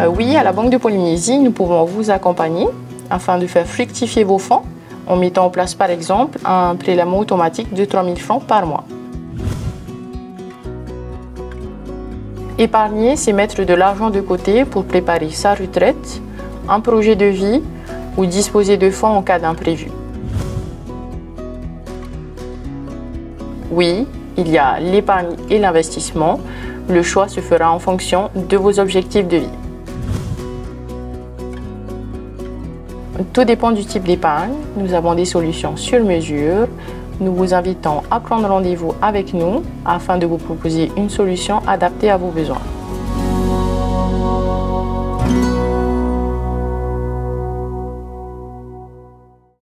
Euh, oui, à la Banque de Polynésie, nous pouvons vous accompagner afin de faire fructifier vos fonds en mettant en place par exemple un prélèvement automatique de 3 000 francs par mois. Épargner, c'est mettre de l'argent de côté pour préparer sa retraite, un projet de vie ou disposer de fonds en cas d'imprévu. Oui, il y a l'épargne et l'investissement. Le choix se fera en fonction de vos objectifs de vie. Tout dépend du type d'épargne. Nous avons des solutions sur mesure. Nous vous invitons à prendre rendez-vous avec nous afin de vous proposer une solution adaptée à vos besoins.